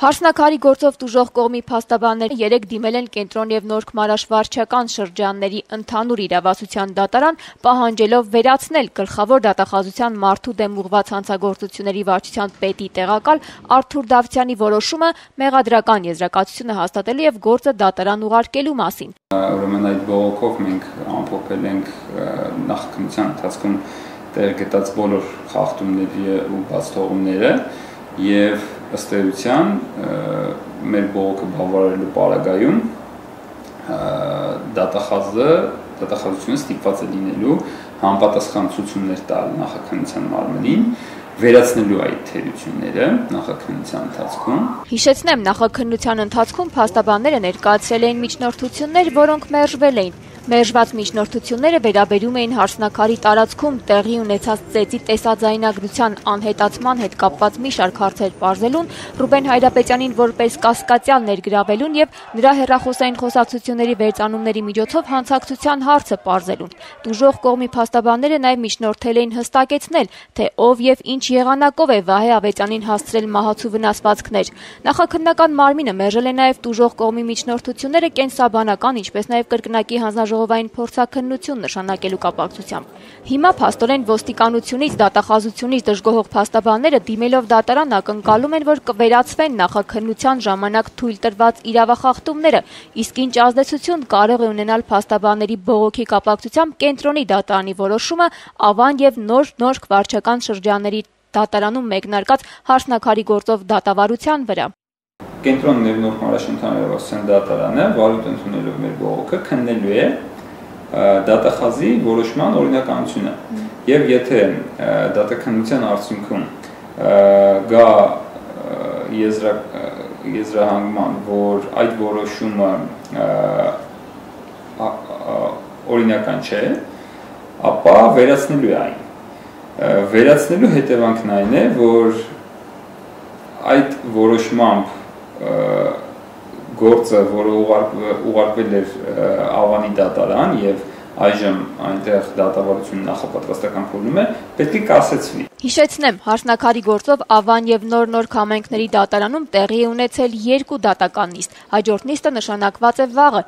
Հարսնակարի գործով տուժող կողմի փաստաբանները երեկ դիմել են կենտրոն եւ Նորք Մարաշ վարչական շրջանների ընդհանուր իրավասության դատարան, պահանջելով վերացնել գլխավոր դատախազության մարդու դեմ ուղղված հանցագործությունների վարչության պետի տեղակալ Արթուր Դավթյանի որոշումը մեղադրական եզրակացությունը հաստատելու եւ գործը դատարան ուղարկելու մասին։ Ուրեմն այդ բողոքով մենք ամփոփել ենք նախաքննության ընթացքում տեղ գտած բոլոր խախտումների ու բաց թողումները եւ ըստ էության մեր բողոքը բավարարելու պարագայում դատախազը դատախազությունը ստիպված է լինելու համապատասխան ցուցումներ տալ նախաքննության մարմնին վերացնելու այդ թերությունները նախաքննության ընթացքում։ Հիշեցնեմ, նախաքննության ընթացքում փաստաբանները ներկայացրել էին միջնորդություններ, որոնք մերժվել էին։ Մերժված միջնորդությունները վերաբերում էին հարսնակարի տարածքում տեղի ունեցած ծեծի տեսաձայնագրության անհետացման հետ կապված մի շարք հարցեր բարձելուն, Ռուբեն Հայրապետյանին որպես կասկածյալ ներգրավելուն եւ նրա հերախոսային խոսակցությունների վերծանումների միջոցով հանցակցության հարցը բարձելուն։ Դուժող կողմի փաստաբանները նաեւ միջնորդել էին հստակեցնել, թե ով եւ ինչ եղանակով է Վահե Ավետյանին հասցրել մահացու վնասվածքներ։ Նախաքննական մարմինը մերժել է նաեւ դուժող կողմի միջնորդությունները կենսաբանական, ինչպես նաեւ կրկնակի հանձնաժողովային ժողովային փորձաքննություն նշանակելու կապակցությամբ։ Հիմա փաստորեն ոստիկանությունից, դատախազությունից դժգոհող փաստաբանները դիմելով դատարան ակնկալում են, որ կվերացվեն նախաքննության ժամանակ թույլ տրված իրավախախտումները, իսկ ինչ ազդեցություն կարող է ունենալ փաստաբանների բողոքի կապակցությամբ կենտրոնի դատարանի որոշումը Ավան եւ Նոր Նորք վարչական շրջանների դատարանում մեկնարկած հարսնակարի գործով դատավարության վրա կենտրոնն եւ նոր մարաշնթաներովասյան դատարանը վարույթ ընդունելով մեր բողոքը քննելու է դատախազի որոշման օրինականությունը եւ եթե դատաքննության արդյունքում գա եզրա եզրահանգման, որ այդ որոշումը օրինական չէ, ապա վերացնելու է այն։ Վերացնելու հետևանքն այն է, որ այդ որոշմամբ գործը, որը ուղարկվել էր Ավանի դատարան եւ այժմ այնտեղ դատավարությունը նախապատրաստական փուլում է, պետք է կասեցվի։ Հիշեցնեմ, հարսնակարի գործով Ավան եւ նոր-նոր համայնքների դատարանում տեղի է ունեցել երկու դատական նիստ։ Հաջորդ նիստը նշանակված է վաղը